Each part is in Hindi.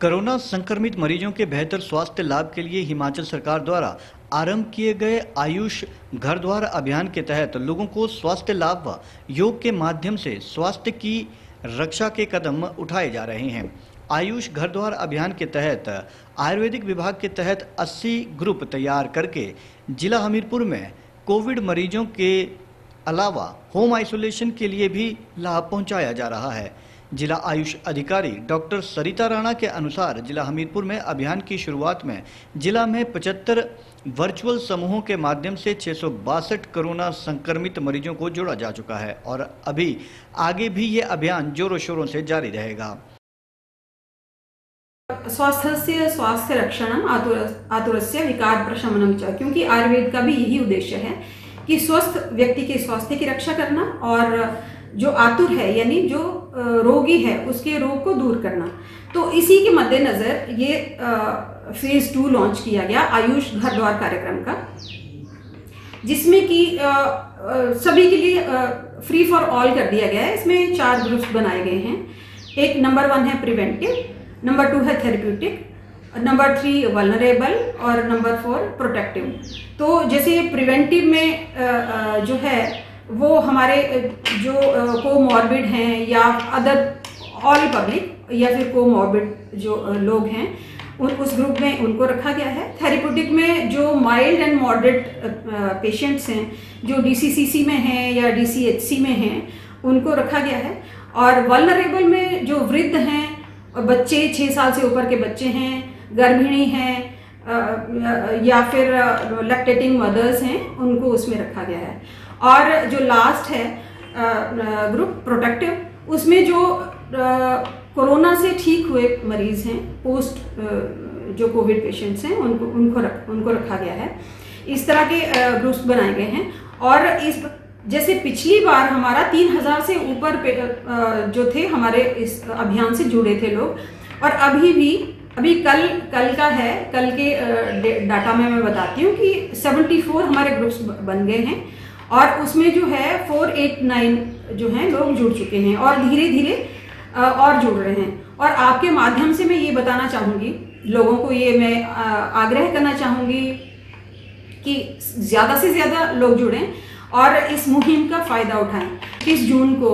कोरोना संक्रमित मरीजों के बेहतर स्वास्थ्य लाभ के लिए हिमाचल सरकार द्वारा आरंभ किए गए आयुष घर द्वार अभियान के तहत लोगों को स्वास्थ्य लाभ व योग के माध्यम से स्वास्थ्य की रक्षा के कदम उठाए जा रहे हैं। आयुष घर द्वार अभियान के तहत आयुर्वेदिक विभाग के तहत 80 ग्रुप तैयार करके जिला हमीरपुर में कोविड मरीजों के अलावा होम आइसोलेशन के लिए भी लाभ पहुँचाया जा रहा है। जिला आयुष अधिकारी डॉक्टर सरिता राणा के अनुसार जिला हमीरपुर में अभियान की शुरुआत में जिला में 75 वर्चुअल समूहों के माध्यम से बासठ कोरोना संक्रमित मरीजों को जोड़ा जा चुका है और अभी आगे भी ये अभियान जोरों शोरों से जारी रहेगा। स्वास्थ्य स्वास्थ्य रक्षण आतुरस्य विकार प्रशमनम च, क्योंकि आयुर्वेद का भी यही उद्देश्य है कि स्वस्थ व्यक्ति के स्वास्थ्य की रक्षा करना और जो आतुर है, यानी जो रोगी है, उसके रोग को दूर करना। तो इसी के मद्देनज़र ये फ़ेज़ टू लॉन्च किया गया, आयुष घर द्वार कार्यक्रम का, जिसमें कि सभी के लिए फ्री फॉर ऑल कर दिया गया है। इसमें चार ग्रुप्स बनाए गए हैं। एक नंबर वन है प्रिवेंटिव नंबर टू है थेरेप्यूटिक नंबर थ्री वलनरेबल और नंबर फोर प्रोटेक्टिव तो जैसे प्रिवेंटिव में जो है वो हमारे जो कोमॉर्बिड हैं या अदर ऑल पब्लिक या फिर कोमॉर्बिड जो लोग हैं, उन, उस ग्रुप में उनको रखा गया है। थेरेप्यूटिक में जो माइल्ड एंड मॉडरेट पेशेंट्स हैं, जो डीसीसीसी में हैं या डीसीएचसी में हैं, उनको रखा गया है। और वलनरेबल में जो वृद्ध हैं बच्चे छः साल से ऊपर के बच्चे हैं, गर्भिणी हैं या फिर लैक्टेटिंग मदर्स हैं, उनको उसमें रखा गया है। और जो लास्ट है ग्रुप प्रोटेक्टिव उसमें जो कोरोना से ठीक हुए मरीज़ हैं पोस्ट जो कोविड पेशेंट्स हैं, उनको उनको रख, उनको रखा गया है। इस तरह के ग्रुप्स बनाए गए हैं। और इस, जैसे पिछली बार हमारा तीन हज़ार से ऊपर जो थे, हमारे इस अभियान से जुड़े थे लोग। और अभी भी, अभी कल कल का है, कल के डाटा में मैं बताती हूँ कि 74 हमारे ग्रुप्स बन गए हैं। और उसमें जो है फोर एट नाइन जो हैं लोग जुड़ चुके हैं और धीरे धीरे और जुड़ रहे हैं। और आपके माध्यम से मैं ये बताना चाहूँगी, लोगों को ये मैं आग्रह करना चाहूँगी कि ज़्यादा से ज़्यादा लोग जुड़ें और इस मुहिम का फ़ायदा उठाएँ। किस जून को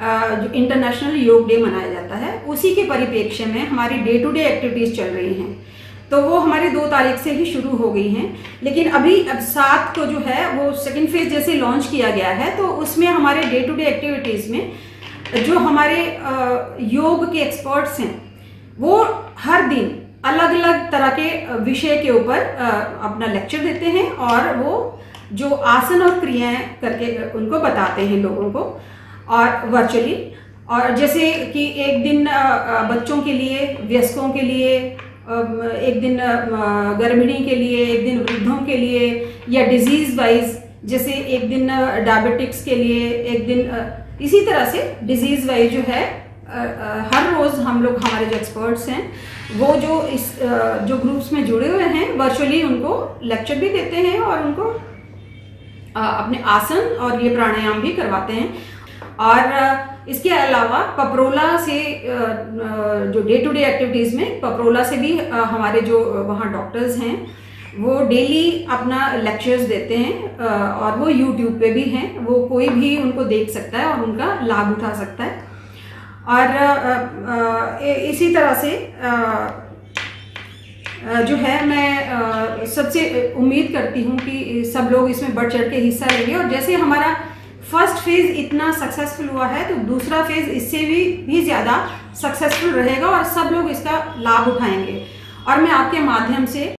जो इंटरनेशनल योग डे मनाया जाता है, उसी के परिप्रेक्ष्य में हमारी डे टू डे एक्टिविटीज़ चल रही हैं। तो वो हमारी दो तारीख से ही शुरू हो गई हैं। लेकिन अभी, अब सात को जो है, वो सेकेंड फ़ेज़ जैसे लॉन्च किया गया है तो उसमें हमारे डे टू डे एक्टिविटीज़ में, जो हमारे योग के एक्सपर्ट्स हैं, वो हर दिन अलग अलग तरह के विषय के ऊपर अपना लेक्चर देते हैं और वो जो आसन और क्रियाएँ करके उनको बताते हैं लोगों को, और वर्चुअली और जैसे कि एक दिन बच्चों के लिए वयस्कों के लिए एक दिन गर्भिणी के लिए, एक दिन वृद्धों के लिए, या डिज़ीज़ वाइज जैसे एक दिन डायबिटिक्स के लिए, एक दिन इसी तरह से डिज़ीज़ वाइज जो है हर रोज़ हम लोग, हमारे जो एक्सपर्ट्स हैं, वो जो इस जो ग्रुप्स में जुड़े हुए हैं वर्चुअली उनको लेक्चर भी देते हैं और उनको अपने आसन और ये प्राणायाम भी करवाते हैं। और इसके अलावा पपरोला से जो डे टू डे एक्टिविटीज़ में पपरोला से भी हमारे जो वहाँ डॉक्टर्स हैं, वो डेली अपना लेक्चर्स देते हैं और वो यूट्यूब पे भी हैं, वो कोई भी उनको देख सकता है और उनका लाभ उठा सकता है। और इसी तरह से जो है मैं सबसे उम्मीद करती हूँ कि सब लोग इसमें बढ़ चढ़ के हिस्सा लेंगे और जैसे हमारा फ़र्स्ट फ़ेज़ इतना सक्सेसफुल हुआ है तो दूसरा फ़ेज़ इससे भी भी ज़्यादा सक्सेसफुल रहेगा और सब लोग इसका लाभ उठाएँगे। और मैं आपके माध्यम से